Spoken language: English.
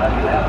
Yeah.